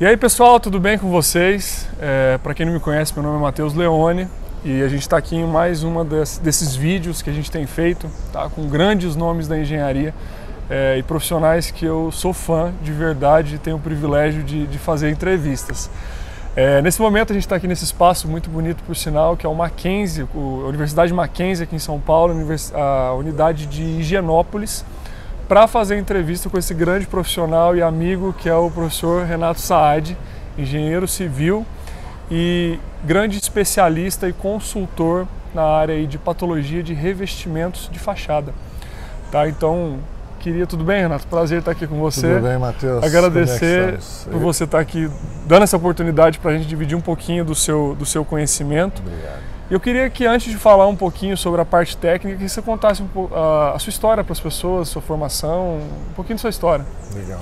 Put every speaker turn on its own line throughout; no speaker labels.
E aí pessoal, tudo bem com vocês? É, Para quem não me conhece, meu nome é Matheus Leone e a gente está aqui em mais uma desses vídeos que a gente tem feito, tá? com grandes nomes da engenharia é, e profissionais que eu sou fã de verdade e tenho o privilégio de, de fazer entrevistas. É, nesse momento a gente está aqui nesse espaço muito bonito, por sinal, que é o Mackenzie, a Universidade Mackenzie aqui em São Paulo, a unidade de Higienópolis para fazer entrevista com esse grande profissional e amigo que é o professor Renato Saad, engenheiro civil e grande especialista e consultor na área de patologia de revestimentos de fachada. Tá? Então, queria tudo bem, Renato? Prazer estar aqui com você.
Tudo bem, Matheus.
Agradecer é por você estar aqui dando essa oportunidade para a gente dividir um pouquinho do seu, do seu conhecimento.
Obrigado.
Eu queria que antes de falar um pouquinho sobre a parte técnica, que você contasse um a, sua história para as pessoas, sua formação, um pouquinho da sua história.
Legal.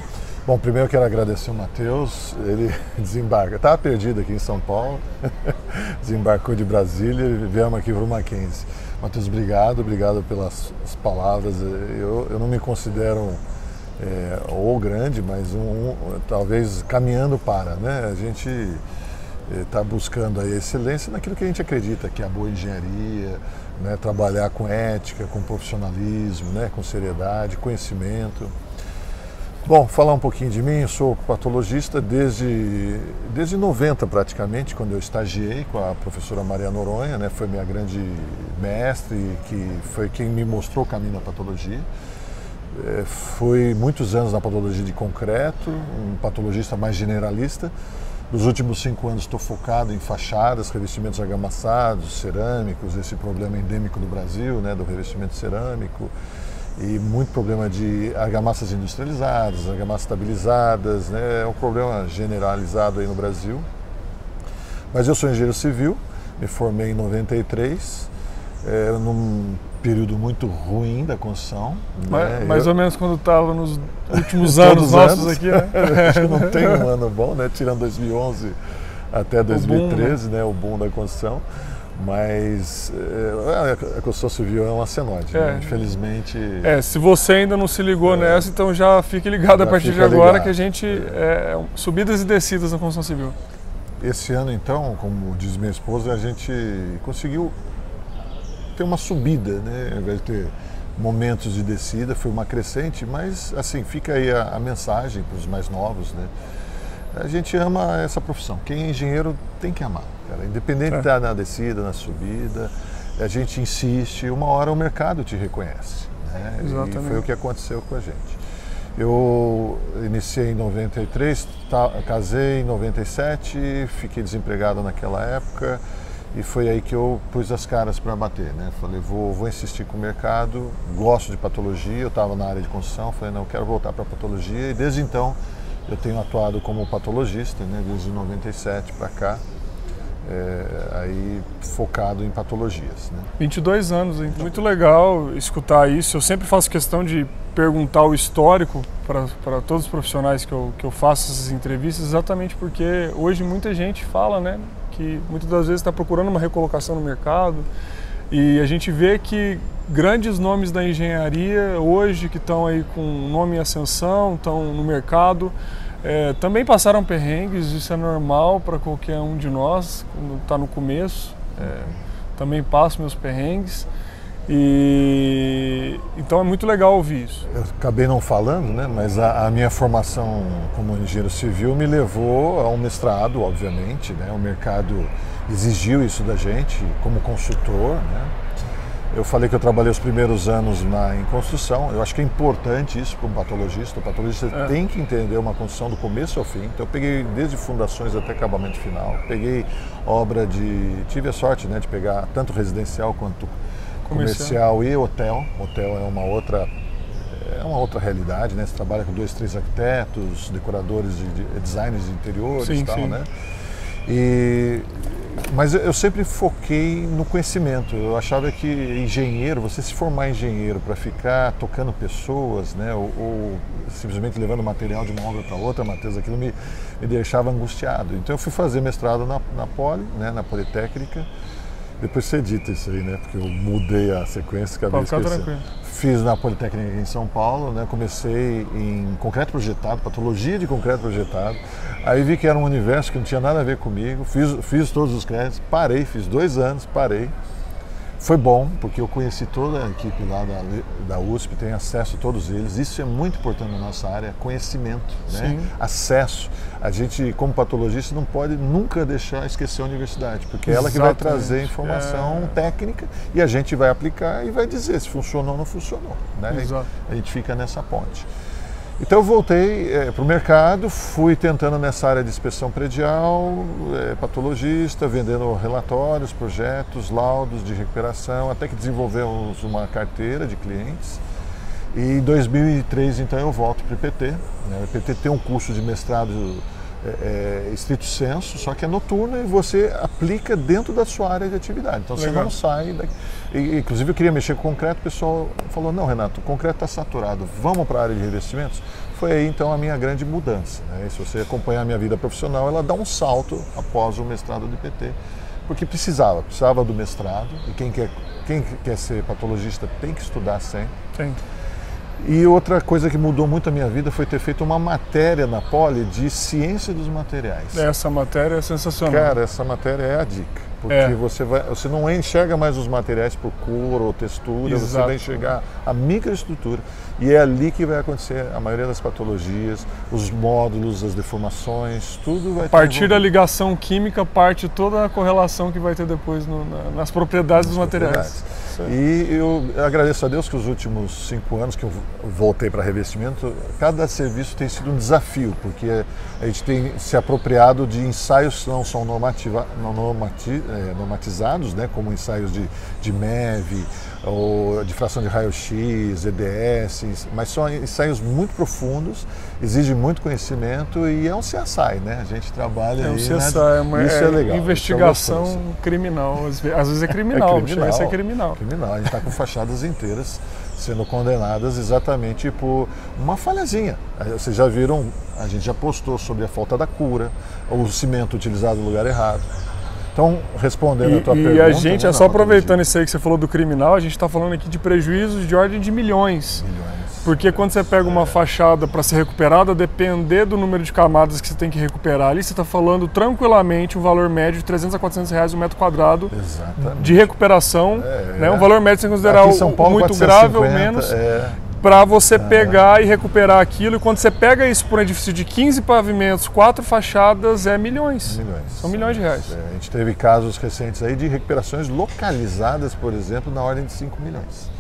Bom, primeiro eu quero agradecer o Matheus, ele desembarca, estava perdido aqui em São Paulo, desembarcou de Brasília e viemos aqui para o Mackenzie. Matheus, obrigado, obrigado pelas palavras. Eu, eu não me considero é, ou grande, mas um, um, talvez caminhando para, né? A gente está buscando a excelência naquilo que a gente acredita que é a boa engenharia, né, trabalhar com ética, com profissionalismo, né, com seriedade, conhecimento. Bom, falar um pouquinho de mim, eu sou patologista desde, desde 90 praticamente, quando eu estagiei com a professora Maria Noronha, né, foi minha grande mestre, que foi quem me mostrou o caminho da patologia. É, fui muitos anos na patologia de concreto, um patologista mais generalista, nos últimos cinco anos estou focado em fachadas, revestimentos argamassados, cerâmicos, esse problema endêmico do Brasil, né, do revestimento cerâmico, e muito problema de argamassas industrializadas, argamassas estabilizadas, né, é um problema generalizado aí no Brasil. Mas eu sou engenheiro civil, me formei em 93, é, num período muito ruim da construção.
Mais, né? mais eu, ou menos quando estava nos últimos anos nossos anos. aqui, né?
Não tem um ano bom, né? Tirando 2011 até 2013, boom, né? né? O boom da construção. Mas é, a construção civil é uma cenóide, é. né? infelizmente.
É, se você ainda não se ligou é, nessa, então já fique ligado já a partir de agora ligado. que a gente. É. é, subidas e descidas na construção civil.
Esse ano, então, como diz minha esposa, a gente conseguiu ter uma subida, né? Ao invés de ter momentos de descida, foi uma crescente, mas assim, fica aí a, a mensagem para os mais novos, né? A gente ama essa profissão. Quem é engenheiro tem que amar, cara. Independente é. da na descida, na subida, a gente insiste, uma hora o mercado te reconhece. Né? Exatamente. E foi o que aconteceu com a gente. Eu iniciei em 93, tá, casei em 97, fiquei desempregado naquela época. E foi aí que eu pus as caras para bater, né? Falei, vou, vou insistir com o mercado, gosto de patologia, eu estava na área de construção, falei, não, quero voltar para patologia. E desde então eu tenho atuado como patologista, né? Desde 97 para cá, é, aí focado em patologias. Né?
22 anos, hein? muito legal escutar isso. Eu sempre faço questão de perguntar o histórico para todos os profissionais que eu, que eu faço essas entrevistas, exatamente porque hoje muita gente fala, né? Que muitas das vezes está procurando uma recolocação no mercado. E a gente vê que grandes nomes da engenharia hoje que estão aí com nome em ascensão, estão no mercado, é, também passaram perrengues, isso é normal para qualquer um de nós, quando está no começo. É, também passo meus perrengues. E então é muito legal ouvir isso.
Eu acabei não falando, né? Mas a, a, minha formação como engenheiro civil me levou a um mestrado, obviamente, né? O mercado exigiu isso da gente como consultor, né? Eu falei que eu trabalhei os primeiros anos na, em construção. Eu acho que é importante isso para um patologista. O patologista é. tem que entender uma construção do começo ao fim. Então eu peguei desde fundações até acabamento final. Peguei obra de. Tive a sorte né, de pegar tanto residencial quanto comercial, comercial e hotel. Hotel é uma outra é uma outra realidade, né? Você trabalha com dois, três arquitetos, decoradores, de, de designers de interiores sim, e tal, sim. né? E, mas eu sempre foquei no conhecimento. Eu achava que engenheiro, você se formar engenheiro para ficar tocando pessoas, né, ou, ou, simplesmente levando material de uma obra para outra, Matheus, aquilo me, me deixava angustiado. Então eu fui fazer mestrado na, na Poli, né, na Politécnica, Depois você edita isso aí, né? Porque eu mudei a sequência, acabei esquecendo. Fiz na Politécnica em São Paulo, né? Comecei em concreto projetado, patologia de concreto projetado. Aí vi que era um universo que não tinha nada a ver comigo. Fiz, fiz todos os créditos, parei, fiz dois anos, parei. Foi bom, porque eu conheci toda a equipe lá da, da USP, tenho acesso a todos eles. Isso é muito importante na nossa área, conhecimento, né? Acesso. A gente, como patologista, não pode nunca deixar esquecer a universidade, porque é ela que vai trazer informação
É.
técnica e a gente vai aplicar e vai dizer se funcionou ou não funcionou. Né?
Exato.
A gente fica nessa ponte. Então eu voltei para o mercado, fui tentando nessa área de inspeção predial, eh, patologista, vendendo relatórios, projetos, laudos de recuperação, até que desenvolvemos uma carteira de clientes. E em 2003, então, eu volto para o IPT. Né? O IPT tem um curso de mestrado é, é, estrito senso, só que é noturno e você aplica dentro da sua área de atividade. Então você
Legal.
não sai daqui. E, inclusive eu queria mexer com concreto, o pessoal falou, não Renato, o concreto está saturado, vamos para a área de revestimentos? Foi aí então a minha grande mudança. Né? Se você acompanhar a minha vida profissional, ela dá um salto após o mestrado do IPT. Porque precisava, precisava do mestrado, e quem quer, quem quer ser patologista tem que estudar sempre.
Tem.
E outra coisa que mudou muito a minha vida foi ter feito uma matéria na Poli de ciência dos materiais.
Essa matéria é sensacional.
Cara, essa matéria é a dica. Porque
É.
você, vai, você não enxerga mais os materiais por cor ou textura, você
Exato.
vai enxergar a microestrutura. E é ali que vai acontecer a maioria das patologias, os módulos, as deformações, tudo vai
A partir da ligação química parte toda a correlação que vai ter depois no- na- nas propriedades dos materiais. Aí.
E eu agradeço a Deus que os últimos cinco anos que eu voltei para revestimento, cada serviço tem sido um desafio, porque a gente tem se apropriado de ensaios que não são normativa, não normati- eh, normatizados, né, como ensaios de, de MEV, ou de fração de raio-x, EDS, mas são ensaios muito profundos, exigem muito conhecimento e é um CSI, né? A gente trabalha
É um
aí,
CSI,
né?
é uma
Isso é,
é
legal. isso
investigação
gosto.
criminal. Às ve- às vezes é criminal, chega a ser criminal.
Criminal. A gente está com fachadas inteiras sendo condenadas exatamente por uma falhazinha. Vocês já viram, a gente já postou sobre a falta da cura, o cimento utilizado no lugar errado. Então, respondendo a tua
E, e
pergunta.
a gente,
né,
é só aproveitando isso aí que você falou do criminal, a gente está falando aqui de prejuízos de ordem de milhões.
milhões.
Porque quando você pega uma fachada para ser recuperada, depender do número de camadas que você tem que recuperar ali, você está falando tranquilamente um valor médio de 300 a 400 reais o metro quadrado
Exatamente.
de recuperação.
É,
né? Um valor médio sem considerar
Paulo,
muito grave ou
450,
menos,
É,
para você pegar e recuperar aquilo. E quando você pega isso por um edifício de 15 pavimentos, quatro fachadas, é milhões.
milhões.
São milhões de reais.
É, a gente teve casos recentes aí de recuperações localizadas, por exemplo, na ordem de 5 milhões.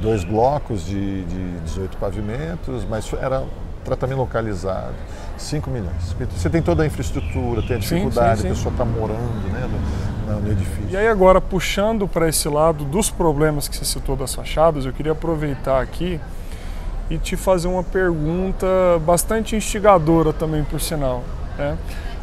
Dois blocos de, de 18 pavimentos, mas era tratamento localizado, 5 milhões. Você tem toda a infraestrutura, tem a
Sim,
dificuldade,
sim, sim.
a pessoa está morando né, no, edifício.
E aí agora, puxando para esse lado dos problemas que você citou das fachadas, eu queria aproveitar aqui e te fazer uma pergunta bastante instigadora também, por sinal. né?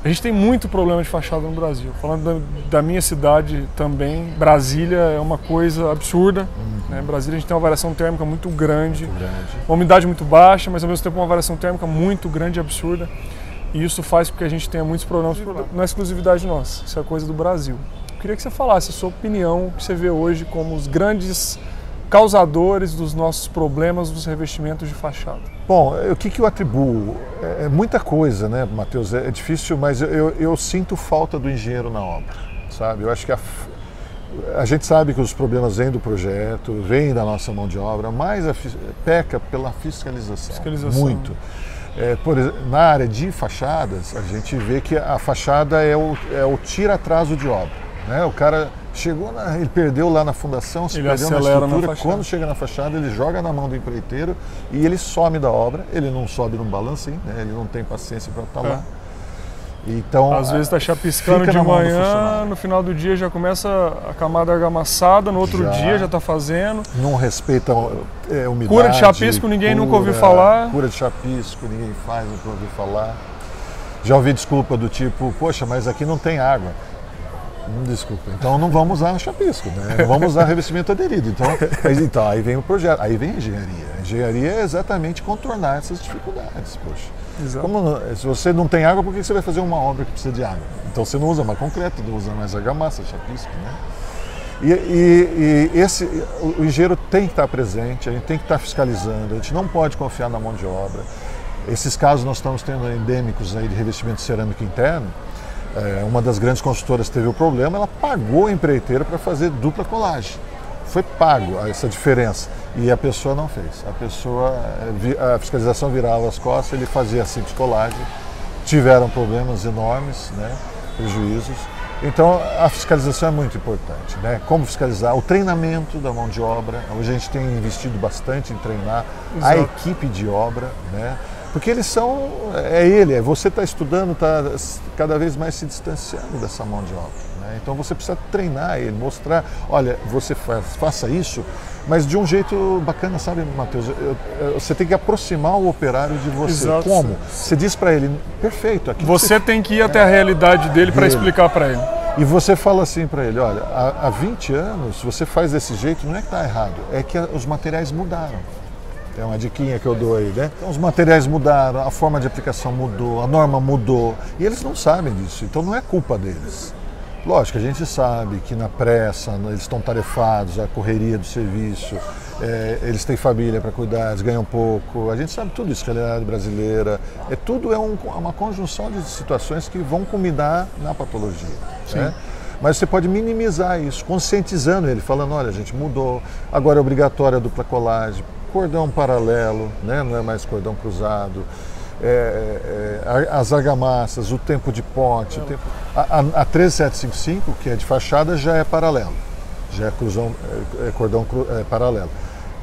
A gente tem muito problema de fachada no Brasil. Falando da, da minha cidade também, Brasília é uma coisa absurda. Né? Brasília a gente tem uma variação térmica muito grande,
Muito grande.
uma umidade muito baixa, mas ao mesmo tempo uma variação térmica muito grande e absurda. E isso faz com que a gente tenha muitos problemas. Não é exclusividade nossa, isso é coisa do Brasil. Eu queria que você falasse a sua opinião, o que você vê hoje como os grandes causadores dos nossos problemas dos revestimentos de fachada.
Bom, o que, que eu atribuo? É, é muita coisa, né, Matheus? É, é difícil, mas eu, eu, sinto falta do engenheiro na obra, sabe? Eu acho que a, a gente sabe que os problemas vêm do projeto, vêm da nossa mão de obra, mas a, peca pela fiscalização.
Fiscalização.
Muito. É, por na área de fachadas, a gente vê que a fachada é o, é o tira-atraso de obra. Né? O cara chegou, na- ele perdeu lá na fundação, se
Ele
perdeu na
acelera na
estrutura.
fachada.
Quando chega na fachada, ele joga na mão do empreiteiro e ele some da obra. Ele não sobe num balancinho, né? ele não tem paciência para estar
É.
lá. Então,
Às vezes está chapiscando de
na
manhã, no final do dia já começa a camada argamassada, no outro
Já.
dia já está fazendo.
não respeitam é, umidade.
Cura de chapisco, ninguém nunca ouviu falar.
Cura de chapisco, ninguém faz, nunca ouviu falar. Já ouvi desculpa do tipo, poxa, mas aqui não tem água. Desculpa, então não vamos usar chapisco, né? não vamos usar revestimento aderido. Então, mas, então, aí vem o projeto, aí vem a engenharia. A engenharia é exatamente contornar essas dificuldades, poxa.
Exato.
Como se você não tem água, por que você vai fazer uma obra que precisa de água? Então você não usa mais concreto, não usa mais argamassa, chapisco, né? E, e, e, esse, o engenheiro tem que estar presente, a gente tem que estar fiscalizando, a gente não pode confiar na mão de obra. Esses casos nós estamos tendo endêmicos aí de revestimento cerâmico interno. É, uma das grandes consultoras teve o problema, ela pagou a empreiteira para fazer dupla colagem. Foi pago essa diferença e a pessoa não fez. A pessoa, a fiscalização virava as costas, ele fazia a simples colagem. Tiveram problemas enormes, né, prejuízos então a fiscalização é muito importante, né? Como fiscalizar o treinamento da mão de obra. Hoje a gente tem investido bastante em treinar Exato. a equipe de obra, né? Porque eles são, é ele, é você está estudando, está cada vez mais se distanciando dessa mão de obra. Né? Então você precisa treinar ele, mostrar, olha, você faz, faça isso, mas de um jeito bacana, sabe, Matheus? Você tem que aproximar o operário de você. Exato. Como? Você diz para ele, perfeito.
Aqui você, você tem que ir até a realidade dele para explicar para ele.
E você fala assim para ele, olha, há, há 20 anos você faz desse jeito, não é que está errado, é que os materiais mudaram. É uma diquinha que eu dou aí, né? Então, os materiais mudaram, a forma de aplicação mudou, a norma mudou. E eles não sabem disso, então não é culpa deles. Lógico, a gente sabe que na pressa, eles estão tarefados, a correria do serviço, é, eles têm família para cuidar, eles ganham pouco. A gente sabe tudo isso, realidade brasileira. É, tudo é um, uma conjunção de situações que vão culminar na patologia. Né? Mas você pode minimizar isso, conscientizando ele, falando, olha, a gente mudou, agora é obrigatória a dupla colagem, cordão paralelo, né? não é mais cordão cruzado. É, é, as argamassas, o tempo de ponte, tempo... A, a, a 13755, que é de fachada, já é paralelo, já é, cruzão, é, é cordão cru, é, paralelo.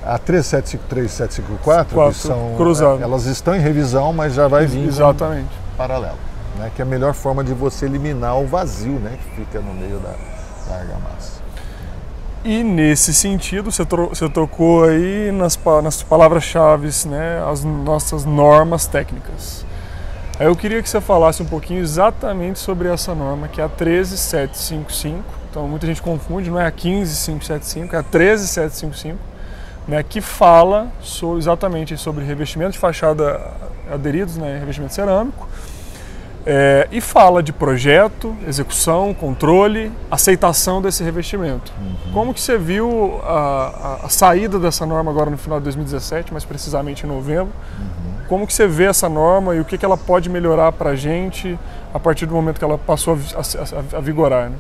A 3753 754, que são, cruzado. elas estão em revisão, mas já vai vir
Exatamente.
paralelo, né, que é a melhor forma de você eliminar o vazio né, que fica no meio da, da argamassa.
E nesse sentido, você, você tocou aí nas, nas palavras-chave, né, as nossas normas técnicas. Aí eu queria que você falasse um pouquinho exatamente sobre essa norma, que é a 13755. Então muita gente confunde, não é a 15575, é a 13755, né, que fala sobre, exatamente sobre revestimento de fachada aderidos, né, revestimento cerâmico, é, e fala de projeto, execução, controle, aceitação desse revestimento. Uhum. Como que você viu a, a, a, saída dessa norma agora no final de 2017, mais precisamente em novembro? Uhum. Como que você vê essa norma e o que, que ela pode melhorar para a gente a partir do momento que ela passou a, a, vigorar? Né?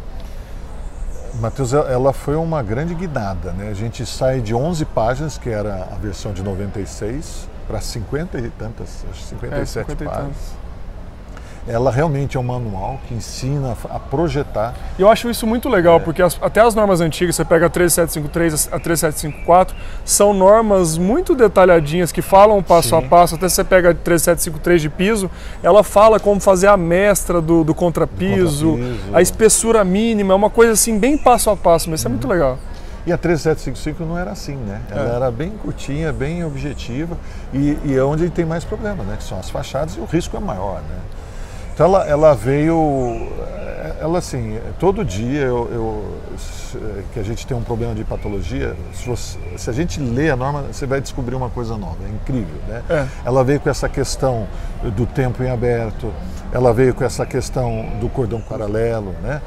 Matheus, ela foi uma grande guinada. Né? A gente sai de 11 páginas, que era a versão de 96, para 50 e tantas, 57 é, 50 páginas ela realmente é um manual que ensina a projetar.
Eu acho isso muito legal, é. porque as, até as normas antigas, você pega a 3753, a 3754, são normas muito detalhadinhas que falam passo Sim. a passo. Até você pega a 3753 de piso, ela fala como fazer a mestra do, do contrapiso, contrapiso, a espessura mínima, é uma coisa assim bem passo a passo, mas isso é muito uhum. legal.
E a 3755 não era assim, né? Ela é. era bem curtinha, bem objetiva e, e é onde tem mais problema, né? Que são as fachadas e o risco é maior, né? Então ela, ela veio, ela assim, todo dia eu, eu, que a gente tem um problema de patologia, se, você, se, a gente lê a norma, você vai descobrir uma coisa nova, é incrível, né? É. Ela veio com essa questão do tempo em aberto, ela veio com essa questão do cordão paralelo, né?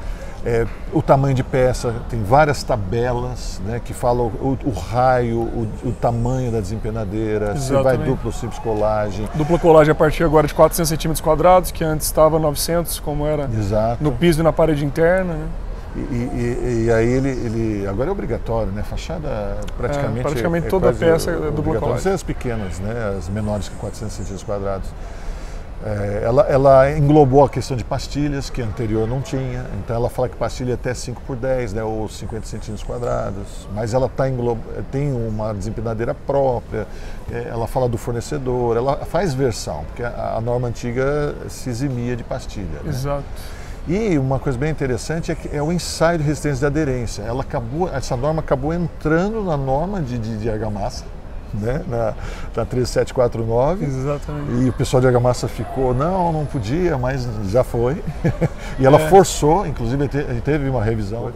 É, o tamanho de peça, tem várias tabelas né, que falam o, o raio, o, o, tamanho da desempenadeira, Exatamente. se vai duplo ou simples colagem.
Dupla colagem a partir agora de 400 centímetros quadrados, que antes estava 900, como era
Exato.
no piso e na parede interna. Né?
E, e, e, aí ele, ele, agora é obrigatório, né? Fachada praticamente. É,
praticamente é, toda peça é dupla colagem.
As pequenas, né? As menores que 400 centímetros quadrados. É, ela, ela, englobou a questão de pastilhas, que anterior não tinha. Então ela fala que pastilha é até 5 por 10, né, ou 50 centímetros quadrados. Mas ela tá englob... tem uma desempenadeira própria, é, ela fala do fornecedor, ela faz versão, porque a, a norma antiga se eximia de pastilha. Né?
Exato.
E uma coisa bem interessante é que é o ensaio de resistência de aderência. Ela acabou, essa norma acabou entrando na norma de, de, de argamassa né, na, na 3749.
Exatamente.
E o pessoal de argamassa ficou, não, não podia, mas já foi. e ela é. forçou, inclusive teve uma revisão,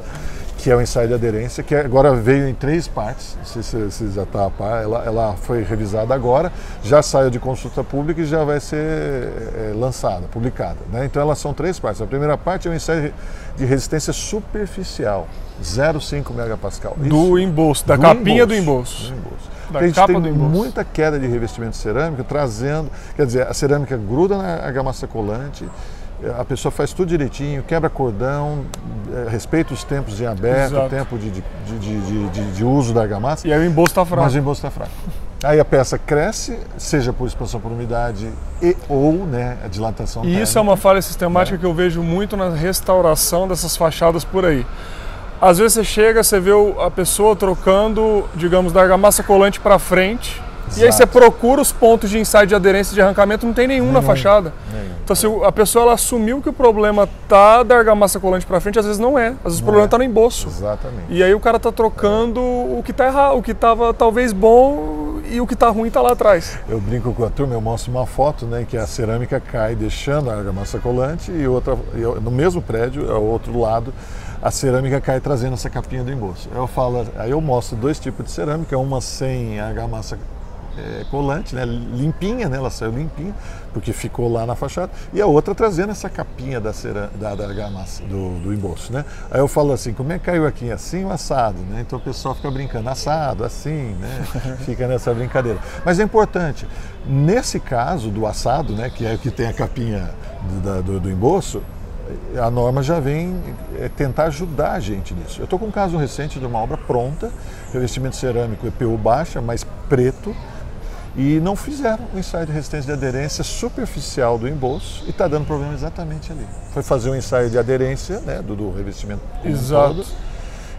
que é o ensaio de aderência, que agora veio em três partes, não sei se, se já está a par, ela, ela, foi revisada agora, já saiu de consulta pública e já vai ser é, lançada, publicada. Né? Então elas são três partes. A primeira parte é o ensaio de resistência superficial, 0,5 megapascal.
Do embolso, da
do
capinha
embolso,
do embolso.
Do embolso.
Da
a gente
capa
tem
do embolso.
muita queda de revestimento cerâmico, trazendo, quer dizer, a cerâmica gruda na argamassa colante, a pessoa faz tudo direitinho, quebra cordão, eh, respeita os tempos em aberto,
Exato.
o tempo de, de, de, de, de- de uso da argamassa,
E aí o embolso está fraco.
mas o embolso está fraco. Aí a peça cresce, seja por expansão por umidade e ou né, a dilatação
E isso é
térmica.
uma falha sistemática que eu vejo muito na restauração dessas fachadas por aí. Às vezes você chega, você vê o- a pessoa trocando, digamos, da argamassa colante para frente, e aí
Exato.
você procura os pontos de ensaio de aderência de arrancamento, não tem nenhum, na fachada. Então se o- a pessoa ela assumiu que o problema tá da argamassa colante para frente, às vezes não é. Às vezes o problema
é.
está no embolso.
Exatamente.
E aí o cara tá trocando o que tá errado, o que tava talvez bom e o que tá ruim tá lá atrás.
Eu brinco com a turma, eu mostro uma foto, né, que a cerâmica cai deixando a argamassa colante e outra e no mesmo prédio, ao outro lado, a cerâmica cai trazendo essa capinha do embolso. Eu falo, aí eu mostro dois tipos de cerâmica, uma sem argamassa eh, colante, né, limpinha, né, ela saiu limpinha, porque ficou lá na fachada, e a outra trazendo essa capinha da, cerâ- da, da argamassa, do, do embolso, né. Aí eu falo assim, como é que caiu aqui? Assim ou assado, né? Então o pessoal fica brincando, assado, assim, né, fica nessa brincadeira. Mas é importante, nesse caso do assado, né, que é o que tem a capinha do, da- do, do embolso, a norma já vem é, tentar ajudar a gente nisso. Eu estou com um caso recente de uma obra pronta, revestimento cerâmico EPU baixa, mas preto, e não fizeram o ensaio de resistência de aderência superficial do embolso e está dando problema exatamente ali. Foi fazer um ensaio de aderência né, do, do revestimento
Exato.
todo,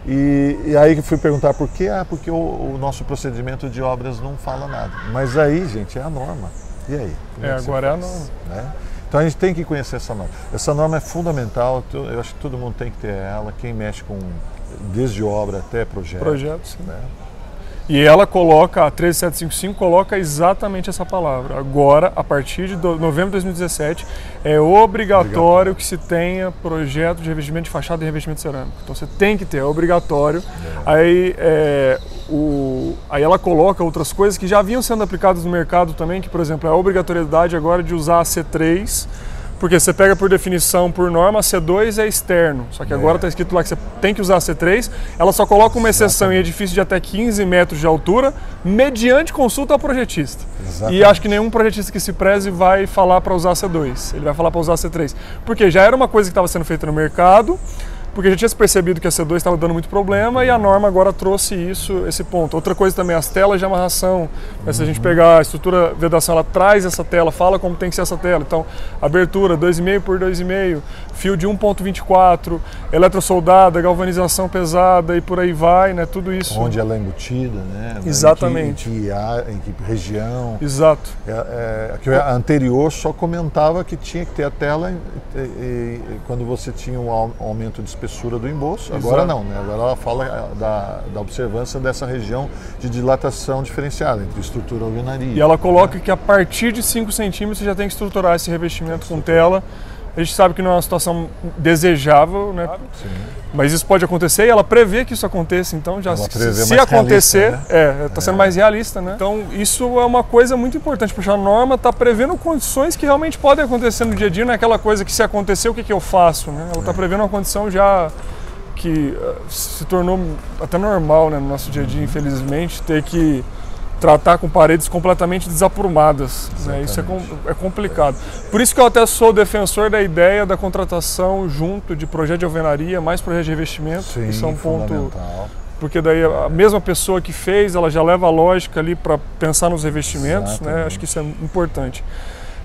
e, e aí que fui perguntar por quê? Ah, porque o, o nosso procedimento de obras não fala nada. Mas aí, gente, é a norma. E aí?
É,
você
agora é a norma.
Né? Então a gente tem que conhecer essa norma. Essa norma é fundamental, eu acho que todo mundo tem que ter ela, quem mexe com desde obra até projeto.
Projeto, sim.
né?
E ela coloca, a 13755 coloca exatamente essa palavra. Agora, a partir de do- novembro de 2017, é obrigatório,
Obrigatório.
que se tenha projeto de revestimento de fachada e revestimento cerâmico. Então você tem que ter, é obrigatório. Aí, é, o, aí ela coloca outras coisas que já vinham sendo aplicadas no mercado também, que por exemplo é a obrigatoriedade agora de usar a C3, porque você pega por definição, por norma, a C2 é externo. Só que agora está escrito lá que você tem que usar a C3. Ela só coloca uma exceção em edifício de até 15 metros de altura, mediante consulta ao projetista. E
Exatamente.
acho que nenhum projetista que se preze vai falar para usar a C2. Ele vai falar para usar a C3. Porque já era uma coisa que estava sendo feita no mercado, porque já tinha se percebido que a C2 estava dando muito problema e a norma agora trouxe isso, esse ponto. Outra coisa também, as telas de amarração. né, Se a gente pegar a estrutura vedação, ela traz essa tela, fala como tem que ser essa tela. Então, abertura 2,5 por 2,5, fio de 1,24, eletrosoldada, galvanização pesada e por aí vai, né? Tudo isso.
Onde ela é embutida, né?
Exatamente.
Em que, em que, ar- em que região.
Exato.
É, é, que a anterior só comentava que tinha que ter a tela e- e- e quando você tinha um au- aumento de espessura do embolso. Agora
Exato.
não, né? Agora ela fala é, da, da observância dessa região de dilatação diferenciada entre estrutura e alvenaria.
E ela coloca que a partir de 5 centímetros você já tem que estruturar esse revestimento com tela. A gente sabe que não é uma situação desejável, né?
Sim.
Mas isso pode acontecer e ela prevê que isso aconteça. Então, já se, se acontecer,
realista,
é, está sendo mais realista, né? Então, isso é uma coisa muito importante, porque a norma está prevendo condições que realmente podem acontecer no dia a dia, não é aquela coisa que se acontecer, o que, que eu faço, né? Ela está
É.
prevendo uma condição já que eh, se tornou até normal né, no nosso dia a dia, infelizmente, ter que tratar com paredes completamente desaprumadas. Né? Isso é, com- é complicado. Por isso que eu até sou defensor da ideia da contratação junto de projeto de alvenaria, mais projeto de revestimento.
Sim,
isso é um ponto porque daí a mesma pessoa que fez, ela já leva a lógica ali para pensar nos revestimentos, né? Acho que isso é importante.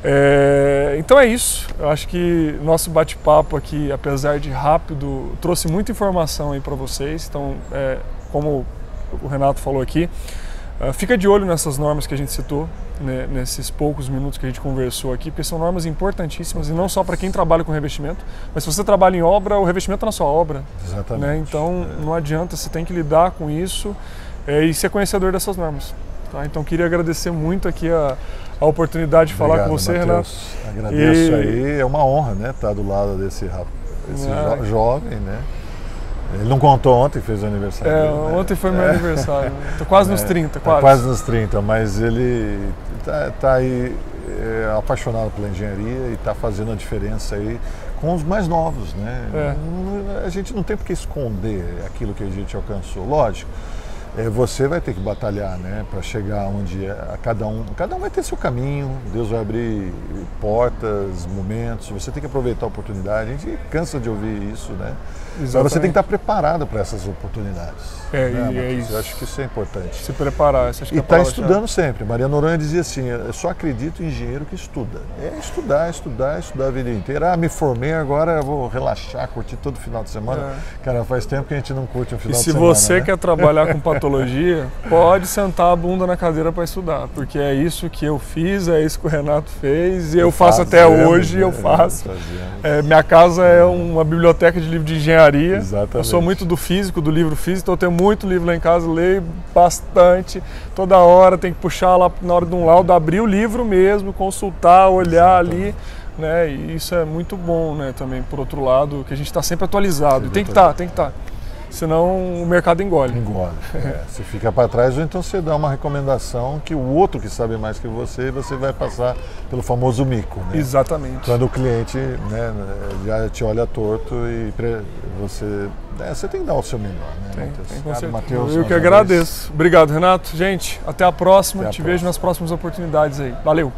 É, então é isso. Eu acho que nosso bate-papo aqui, apesar de rápido, trouxe muita informação aí para vocês. Então, é, como o Renato falou aqui, ah, fica de olho nessas normas que a gente citou, né, nesses poucos minutos que a gente conversou aqui, porque são normas importantíssimas e não só para quem trabalha com revestimento, mas se você trabalha em obra, o revestimento é na sua obra.
Exatamente.
Né? Então não adianta, você tem que lidar com isso é, e ser conhecedor dessas normas. Tá? Então queria agradecer muito aqui a, a oportunidade de falar
Obrigado,
com você,
Matheus.
Renato.
Agradeço
E-
aí. É uma honra, né, estar do lado desse,
É.
jo- jovem, né? Ele não contou ontem, fez o aniversário.
É,
dele, né?
ontem foi meu aniversário. Tô quase nos
É,
30,
tá
quase.
quase nos 30, mas ele tá, tá aí é, apaixonado pela engenharia e está fazendo a diferença aí com os mais novos, né?
É.
A gente não tem por que esconder aquilo que a gente alcançou. Lógico, é, você vai ter que batalhar, né, para chegar onde é, a cada um, cada um vai ter seu caminho. Deus vai abrir portas, momentos. Você tem que aproveitar a oportunidade. A gente cansa de ouvir isso, né? Mas você tem que estar preparado para essas oportunidades.
É,
né,
e é isso.
Eu acho que isso é importante.
Se preparar. Essa acho que
E
é
está
palavra-chave.
estudando sempre. Maria Noronha dizia assim: eu só acredito em engenheiro que estuda. É estudar, estudar, estudar a vida inteira. Ah, me formei, agora vou relaxar, curtir todo final de semana. Cara, faz tempo que a gente não curte um
É. E
final de
se
semana.
você
né?
quer trabalhar com patologia, pode sentar a bunda na cadeira para estudar, porque é isso que eu fiz, é isso que o Renato fez, e eu faço até
Fazemos,
hoje,
né?
eu faço.
Fazemos.
É, minha casa é uma biblioteca de livro de engenharia.
Exatamente.
Eu sou muito do físico, do livro físico, então eu tenho muito livro lá em casa, leio bastante. Toda hora tem que puxar lá na hora de um laudo, abrir o livro mesmo, consultar, olhar ali. Né? E isso é muito bom né? também, por outro lado, que a gente está sempre atualizado. E tem que estar, tem que estar. Senão o mercado engole.
Engole. É, você fica para trás ou então você dá uma recomendação que o outro que sabe mais que você, você vai passar pelo famoso mico. Né?
Exatamente.
Quando o cliente né, já te olha torto e você, é, você tem que dar o seu melhor, né,
Tem,
Matheus?
tem, Eu que
vez,
agradeço. Obrigado, Renato. Gente, até a próxima.
Até a
Te
próxima.
vejo nas próximas oportunidades aí. Valeu.